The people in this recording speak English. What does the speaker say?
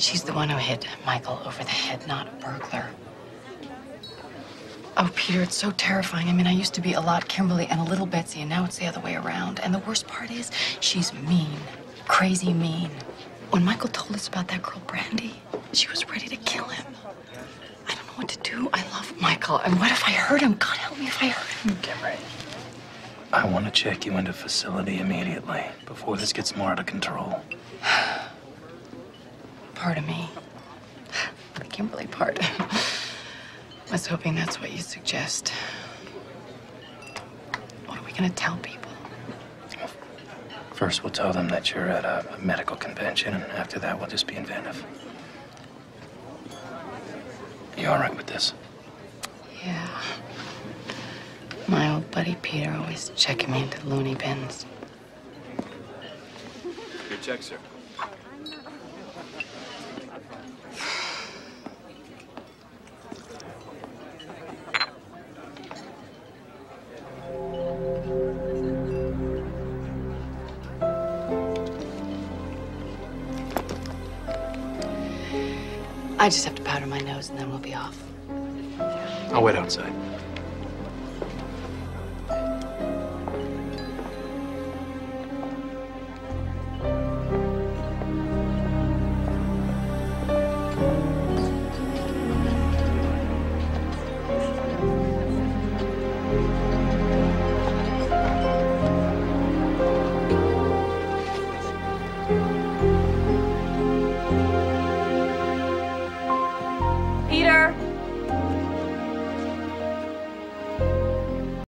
She's the one who hit Michael over the head, not a burglar. Oh, Peter, it's so terrifying. I mean, I used to be a lot Kimberly and a little Betsy, and now it's the other way around. And the worst part is, she's mean, crazy mean. When Michael told us about that girl, Brandy, she was ready to kill him. I don't know what to do. I love Michael. And what if I hurt him? God help me if I hurt him. Kimberly, I want to check you into facility immediately before this gets more out of control. Part of me. The Kimberly part. I was hoping that's what you suggest. What are we gonna tell people? First, we'll tell them that you're at a, a medical convention, and after that, we'll just be inventive. You all right with this? Yeah. My old buddy Peter always checking me into loony bins. Your check, sir. I just have to powder my nose and then we'll be off. I'll wait outside.